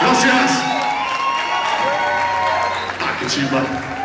Gracias. Ah, qué chimba.